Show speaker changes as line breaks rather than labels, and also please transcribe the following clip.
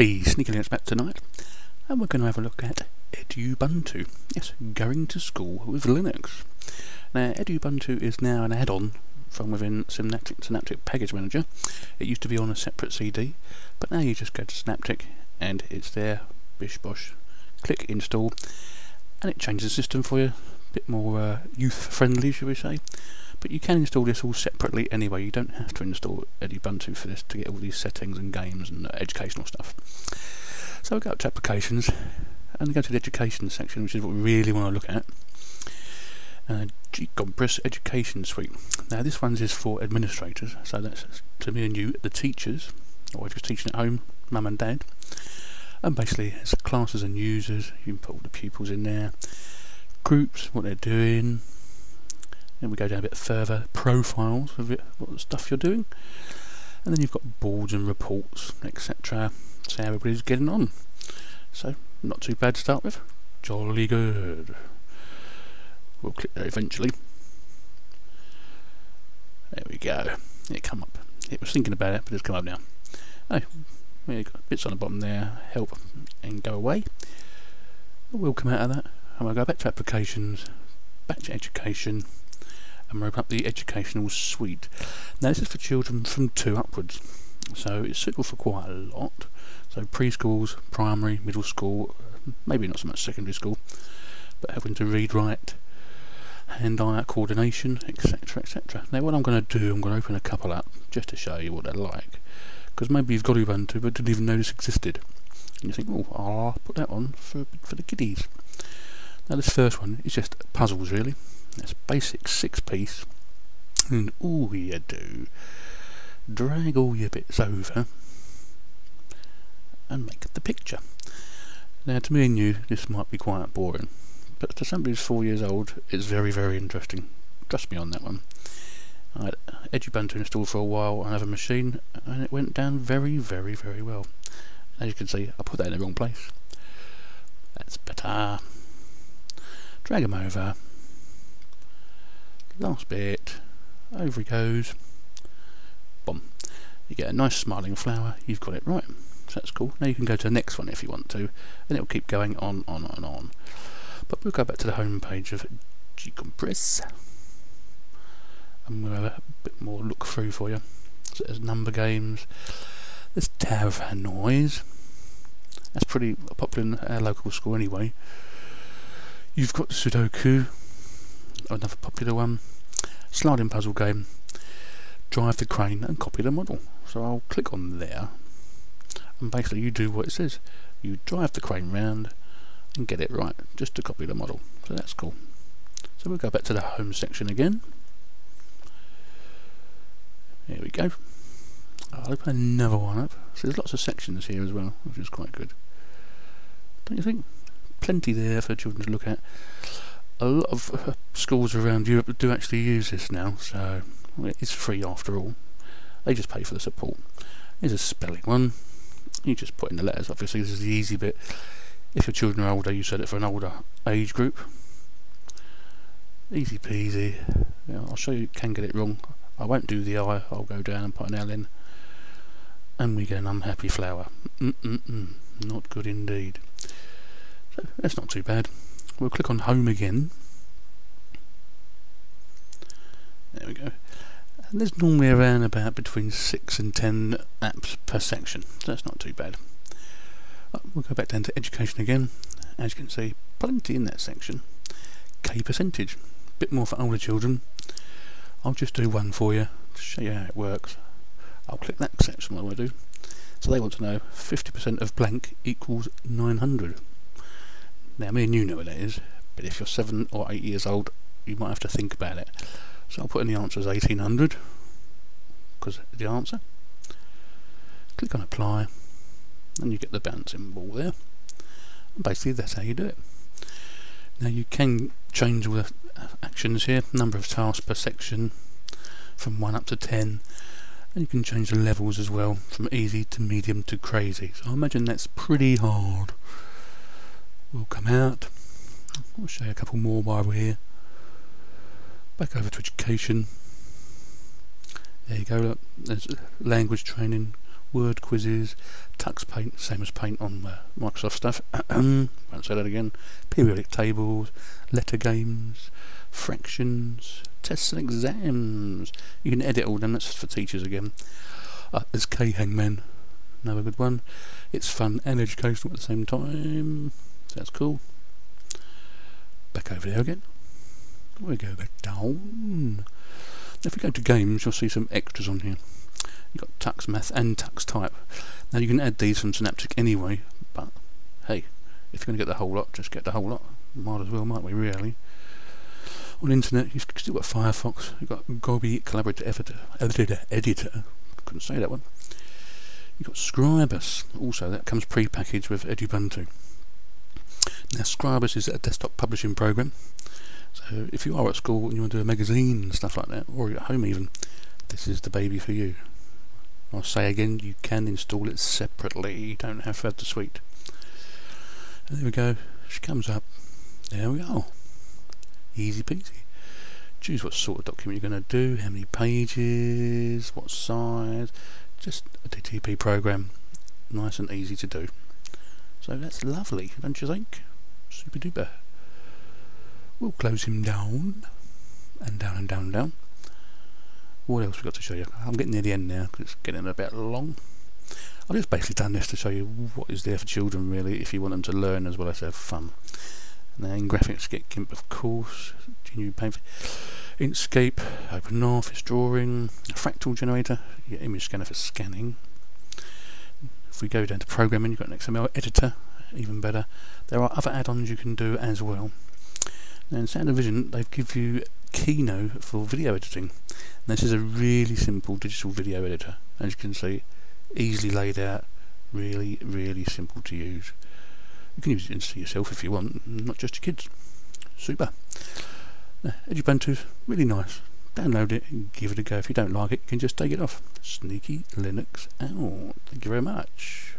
Hey, Sneeky Linux back tonight, and we're going to have a look at Edubuntu. Yes, going to school with Linux. Now, Edubuntu is now an add-on from within Synaptic, Synaptic Package Manager. It used to be on a separate CD, but now you just go to Synaptic and it's there, bish bosh, click install, and it changes the system for you, a bit more uh, youth-friendly, shall we say but you can install this all separately anyway. You don't have to install Ubuntu for this to get all these settings and games and educational stuff. So we go up to applications and go to the education section, which is what we really want to look at. Uh, Compress Education Suite. Now this one is for administrators, so that's to me and you, the teachers, or if you're teaching at home, mum and dad. And basically it's classes and users, you can put all the pupils in there, groups, what they're doing, then we go down a bit further, profiles of it, what stuff you're doing. And then you've got boards and reports, etc. See how everybody's getting on. So, not too bad to start with. Jolly good. We'll click there eventually. There we go. It come up. It was thinking about it, but it's come up now. Oh, we've got bits on the bottom there, help and go away. We'll come out of that and we'll go back to applications, back to education, and we open up the educational suite. Now this is for children from 2 upwards, so it's suitable for quite a lot. So preschools, primary, middle school, uh, maybe not so much secondary school, but having to read, write, hand-eye coordination, etc, etc. Now what I'm going to do, I'm going to open a couple up just to show you what they're like. Because maybe you've got Ubuntu but didn't even know this existed. And you think, oh, I'll put that on for, for the kiddies. Now this first one is just puzzles really. It's basic six piece and all you do drag all your bits over and make the picture. Now to me and you this might be quite boring but to somebody who's four years old it's very very interesting. Trust me on that one. I had Edubuntu installed for a while on another machine and it went down very very very well. As you can see I put that in the wrong place. That's better. Drag them over last bit, over he goes, boom. You get a nice smiling flower, you've got it right. So that's cool. Now you can go to the next one if you want to, and it'll keep going on, on, and on. But we'll go back to the home page of GCompris, and we'll have a bit more look through for you. So there's number games, there's of That's pretty popular in our local school anyway. You've got Sudoku, another popular one sliding puzzle game, drive the crane and copy the model. So I'll click on there and basically you do what it says. You drive the crane round and get it right, just to copy the model. So that's cool. So we'll go back to the home section again. There we go. I'll open another one up. So there's lots of sections here as well, which is quite good. Don't you think? Plenty there for children to look at a lot of uh, schools around Europe do actually use this now, so it's free after all. They just pay for the support. Here's a spelling one. You just put in the letters, obviously this is the easy bit. If your children are older, you set it for an older age group. Easy peasy. Yeah, I'll show you, can get it wrong. I won't do the I, I'll go down and put an L in. And we get an unhappy flower. Mm -mm -mm. Not good indeed. So, that's not too bad. We'll click on home again. There we go. And there's normally around about between 6 and 10 apps per section. So that's not too bad. We'll go back down to education again. As you can see, plenty in that section. KPercentage. a Bit more for older children. I'll just do one for you to show you how it works. I'll click that section what do I do. So they want to know 50% of blank equals 900. Now, me and you know what that is, but if you're seven or eight years old, you might have to think about it. So I'll put in the answer as 1800, because the answer. Click on apply, and you get the bouncing ball there. And basically, that's how you do it. Now, you can change all the uh, actions here, number of tasks per section, from 1 up to 10 and you can change the levels as well from easy to medium to crazy so I imagine that's pretty hard will come out. I'll show you a couple more while we're here. Back over to education. There you go, look, there's language training, word quizzes, Tux Paint, same as Paint on uh, Microsoft stuff. Won't say that again. Periodic tables, letter games, fractions, tests and exams. You can edit all them. That's for teachers again. Uh, there's KHangMan, another good one. It's fun and educational at the same time. So that's cool. Back over there again. We go back down. If we go to games, you'll see some extras on here. You've got TuxMath and Tux Type. Now you can add these from Synaptic anyway, but hey, if you're going to get the whole lot, just get the whole lot. Might as well, might we, really? On internet, you've still got Firefox, you've got Gobby Collaborative Editor, editor, editor. couldn't say that one. You've got Scribus, also, that comes pre-packaged with Edubuntu. Now, Scribus is a desktop publishing program. So if you are at school and you want to do a magazine and stuff like that, or at home even, this is the baby for you. I'll say again, you can install it separately. You don't have to have the suite. And there we go. She comes up. There we go. Easy peasy. Choose what sort of document you're going to do, how many pages, what size. Just a DTP program. Nice and easy to do. So that's lovely, don't you think? Super duper. We'll close him down. And down and down and down. What else we got to show you? I'm getting near the end now because it's getting a bit long. I've just basically done this to show you what is there for children really if you want them to learn as well as have fun. Now in graphics get GIMP of course, GNU Paint, Inkscape, OpenOffice drawing, fractal generator, your image scanner for scanning. If we go down to programming, you've got an XML editor, even better. There are other add-ons you can do as well. Now in Sound Vision, they give you Kino for video editing. And this is a really simple digital video editor. As you can see, easily laid out, really, really simple to use. You can use it yourself if you want, not just your kids. Super. Edubuntu, really nice. Download it give it a go. If you don't like it, you can just take it off. Sneeky Linux out. Thank you very much.